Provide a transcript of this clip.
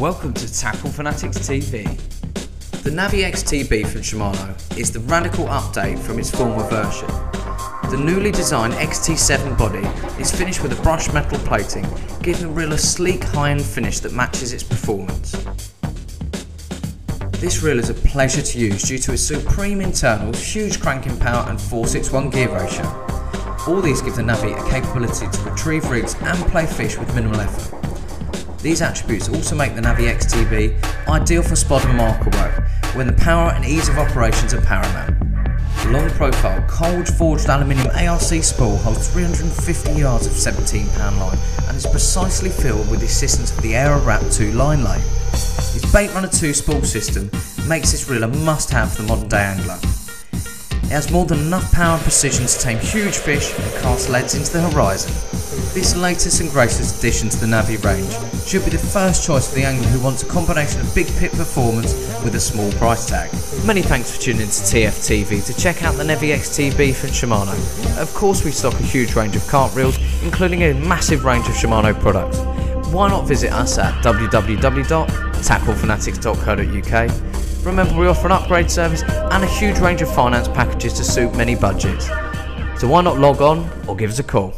Welcome to Tackle Fanatics TV. The Navi XTB from Shimano is the radical update from its former version. The newly designed XT7 body is finished with a brushed metal plating, giving the reel a sleek high-end finish that matches its performance. This reel is a pleasure to use due to its supreme internals, huge cranking power and 461 gear ratio. All these give the Navi a capability to retrieve rigs and play fish with minimal effort. These attributes also make the Navi XTB ideal for spot and marker work, when the power and ease of operations are paramount. The long profile, cold forged aluminium ARC spool holds 350 yards of 17 pound line and is precisely filled with the assistance of the Aerowrap 2 line lay. Its Bait Runner 2 spool system makes this reel a must have for the modern day angler. It has more than enough power and precision to tame huge fish and cast leads into the horizon. This latest and greatest addition to the Navi range should be the first choice for the angler who wants a combination of big pit performance with a small price tag. Many thanks for tuning in to TFTV to check out the Navi XTB from Shimano. Of course, we stock a huge range of carp reels, including a massive range of Shimano products. Why not visit us at www.tacklefanatics.co.uk? Remember, we offer an upgrade service and a huge range of finance packages to suit many budgets. So why not log on or give us a call?